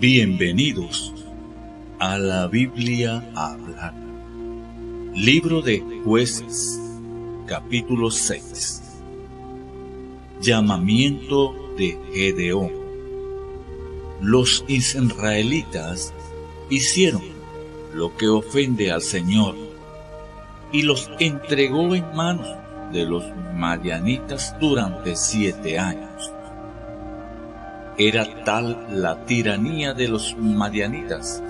Bienvenidos a la Biblia hablada. Libro de Jueces, capítulo 6. Llamamiento de Gedeón. Los israelitas hicieron lo que ofende al Señor y los entregó en manos de los madianitas durante siete años. Era tal la tiranía de los madianitas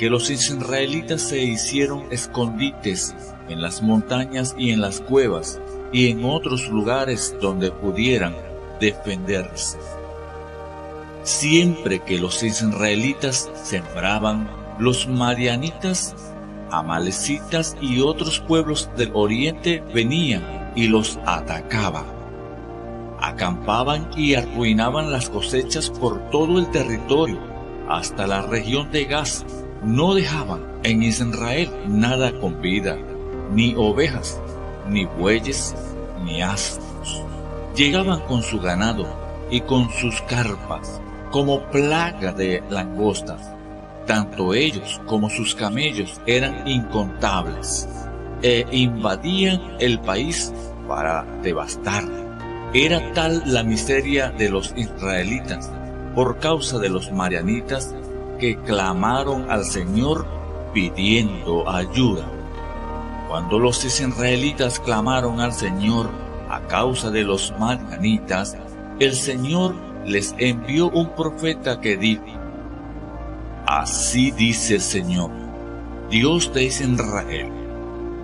que los israelitas se hicieron escondites en las montañas y en las cuevas y en otros lugares donde pudieran defenderse. Siempre que los israelitas sembraban, los madianitas, amalecitas y otros pueblos del oriente venían y los atacaban acampaban y arruinaban las cosechas por todo el territorio, hasta la región de Gaz. No dejaban en Israel nada con vida, ni ovejas, ni bueyes, ni asnos. Llegaban con su ganado y con sus carpas, como plaga de langostas. Tanto ellos como sus camellos eran incontables, e invadían el país para devastarlo. Era tal la miseria de los israelitas por causa de los marianitas que clamaron al Señor pidiendo ayuda. Cuando los israelitas clamaron al Señor a causa de los marianitas, el Señor les envió un profeta que dijo, Así dice el Señor, Dios de Israel,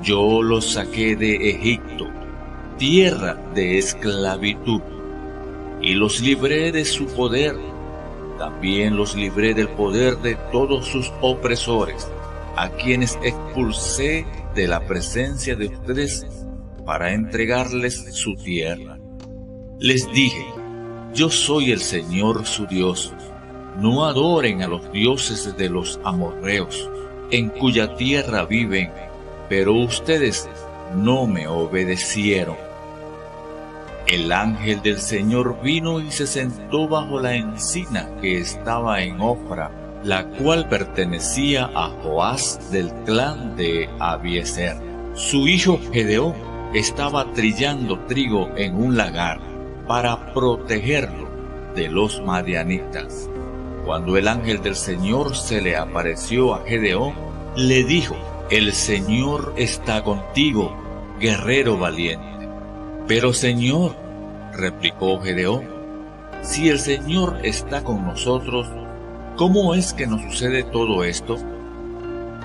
yo los saqué de Egipto tierra de esclavitud, y los libré de su poder. También los libré del poder de todos sus opresores, a quienes expulsé de la presencia de ustedes para entregarles su tierra. Les dije, yo soy el Señor su Dios. No adoren a los dioses de los amorreos, en cuya tierra viven, pero ustedes no me obedecieron. El ángel del Señor vino y se sentó bajo la encina que estaba en Ofra, la cual pertenecía a Joás del clan de Abieser. Su hijo Gedeón estaba trillando trigo en un lagar para protegerlo de los madianitas. Cuando el ángel del Señor se le apareció a Gedeón, le dijo, El Señor está contigo, guerrero valiente. Pero Señor, replicó Gedeón, si el Señor está con nosotros, ¿cómo es que nos sucede todo esto?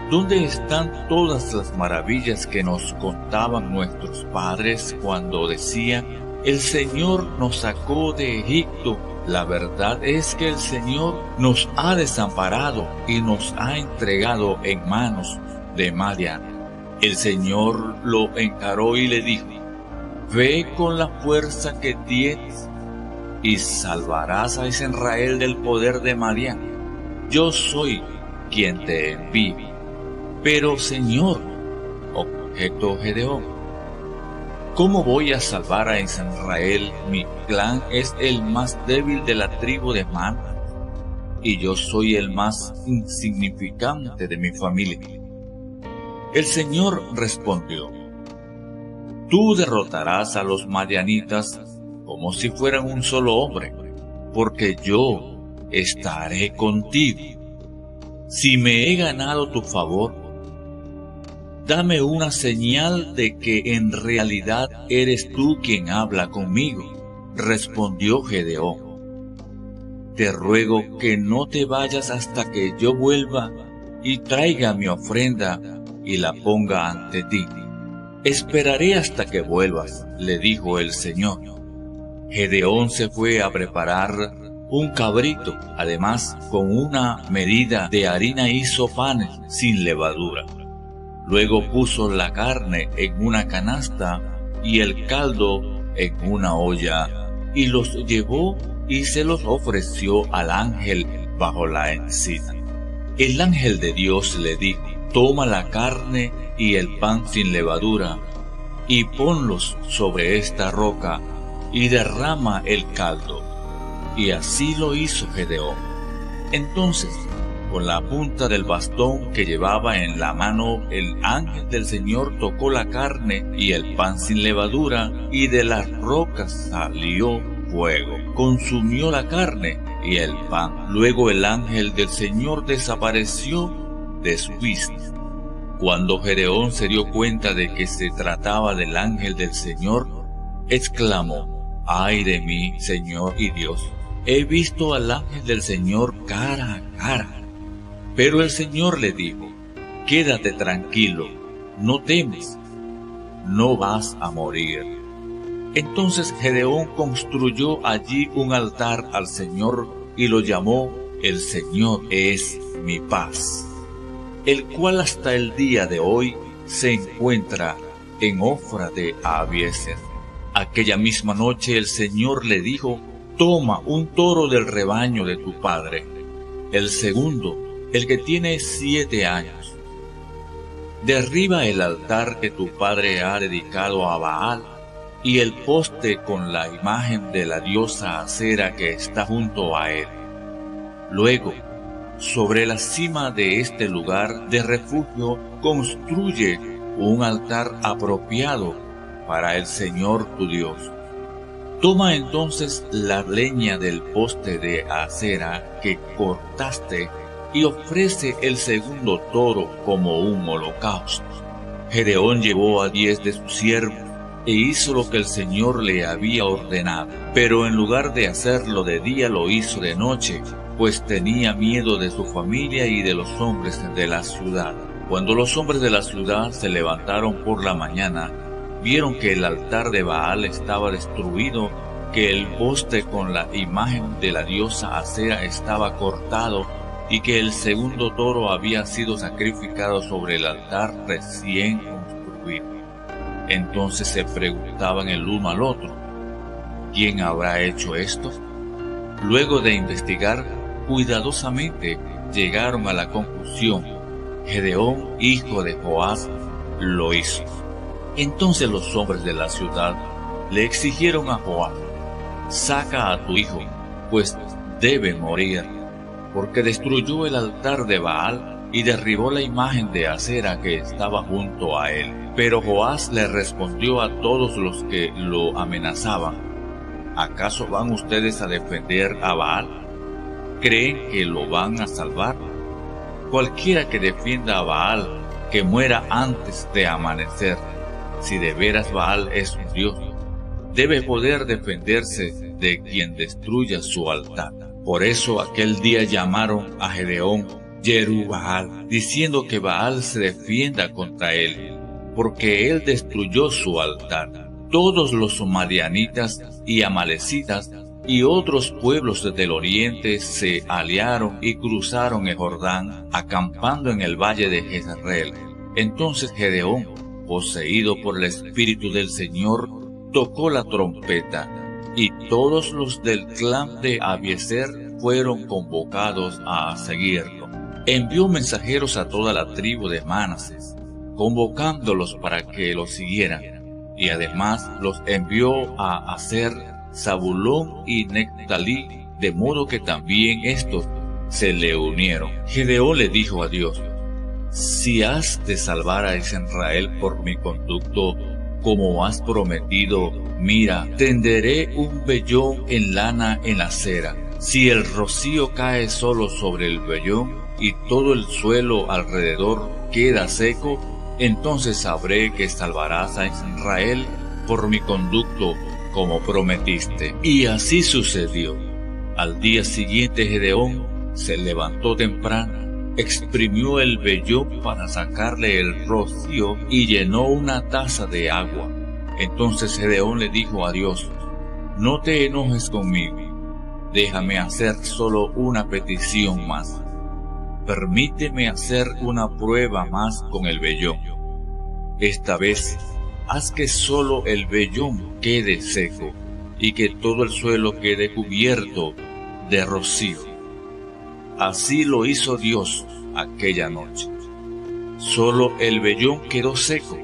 ¿Dónde están todas las maravillas que nos contaban nuestros padres cuando decían, el Señor nos sacó de Egipto? La verdad es que el Señor nos ha desamparado y nos ha entregado en manos de Madian. El Señor lo encaró y le dijo, Ve con la fuerza que tienes y salvarás a Israel del poder de Madián. Yo soy quien te envíe. Pero Señor, objeto Gedeón, ¿cómo voy a salvar a Israel? Mi clan es el más débil de la tribu de Man y yo soy el más insignificante de mi familia. El Señor respondió, Tú derrotarás a los madianitas como si fueran un solo hombre, porque yo estaré contigo. Si me he ganado tu favor, dame una señal de que en realidad eres tú quien habla conmigo, respondió Gedeón. Te ruego que no te vayas hasta que yo vuelva y traiga mi ofrenda y la ponga ante ti. Esperaré hasta que vuelvas, le dijo el Señor. Gedeón se fue a preparar un cabrito, además con una medida de harina hizo panes sin levadura. Luego puso la carne en una canasta y el caldo en una olla y los llevó y se los ofreció al ángel bajo la encina. El ángel de Dios le dijo, toma la carne y el pan sin levadura, y ponlos sobre esta roca, y derrama el caldo. Y así lo hizo Gedeón. Entonces, con la punta del bastón que llevaba en la mano, el ángel del Señor tocó la carne y el pan sin levadura, y de las rocas salió fuego. Consumió la carne y el pan. Luego el ángel del Señor desapareció de. Cuando Gedeón se dio cuenta de que se trataba del ángel del Señor, exclamó, ay de mí, Señor y Dios, he visto al ángel del Señor cara a cara. Pero el Señor le dijo, quédate tranquilo, no temes, no vas a morir. Entonces Gedeón construyó allí un altar al Señor y lo llamó El Señor es mi paz, el cual hasta el día de hoy se encuentra en Ofra de Abieser. Aquella misma noche el Señor le dijo, toma un toro del rebaño de tu padre, el segundo, el que tiene siete años. Derriba el altar que tu padre ha dedicado a Baal y el poste con la imagen de la diosa acera que está junto a él. Luego, sobre la cima de este lugar de refugio, construye un altar apropiado para el Señor tu Dios. Toma entonces la leña del poste de acera que cortaste y ofrece el segundo toro como un holocausto. Gedeón llevó a diez de sus siervos e hizo lo que el Señor le había ordenado. Pero en lugar de hacerlo de día lo hizo de noche, pues tenía miedo de su familia y de los hombres de la ciudad. Cuando los hombres de la ciudad se levantaron por la mañana, vieron que el altar de Baal estaba destruido, que el poste con la imagen de la diosa Acera estaba cortado y que el segundo toro había sido sacrificado sobre el altar recién construido. Entonces se preguntaban el uno al otro, ¿quién habrá hecho esto? Luego de investigar cuidadosamente, llegaron a la conclusión, Gedeón, hijo de Joás, lo hizo. Entonces los hombres de la ciudad le exigieron a Joás, saca a tu hijo, pues debe morir, porque destruyó el altar de Baal y derribó la imagen de acera que estaba junto a él. Pero Joás le respondió a todos los que lo amenazaban, ¿acaso van ustedes a defender a Baal? ¿Creen que lo van a salvar? Cualquiera que defienda a Baal, que muera antes de amanecer. Si de veras Baal es un dios, debe poder defenderse de quien destruya su altar. Por eso aquel día llamaron a Gedeón Jerubal, diciendo que Baal se defienda contra él porque él destruyó su altar. Todos los madianitas y amalecitas y otros pueblos del oriente se aliaron y cruzaron el Jordán, acampando en el valle de Jezreel. Entonces Gedeón, poseído por el Espíritu del Señor, tocó la trompeta, y todos los del clan de Abieser fueron convocados a seguirlo. Envió mensajeros a toda la tribu de Manases, convocándolos para que lo siguieran, y además los envió a hacer Zabulón y Nectalí, de modo que también estos se le unieron. Gedeón le dijo a Dios, si has de salvar a Israel por mi conducto, como has prometido, mira, tenderé un vellón en lana en la acera. Si el rocío cae solo sobre el vellón y todo el suelo alrededor queda seco, entonces sabré que salvarás a Israel por mi conducto como prometiste. Y así sucedió. Al día siguiente Gedeón se levantó temprano, exprimió el vellón para sacarle el rocío y llenó una taza de agua. Entonces Gedeón le dijo a Dios, no te enojes conmigo, déjame hacer solo una petición más permíteme hacer una prueba más con el vellón. Esta vez, haz que solo el vellón quede seco y que todo el suelo quede cubierto de rocío. Así lo hizo Dios aquella noche. Solo el vellón quedó seco,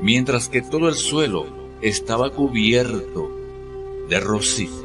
mientras que todo el suelo estaba cubierto de rocío.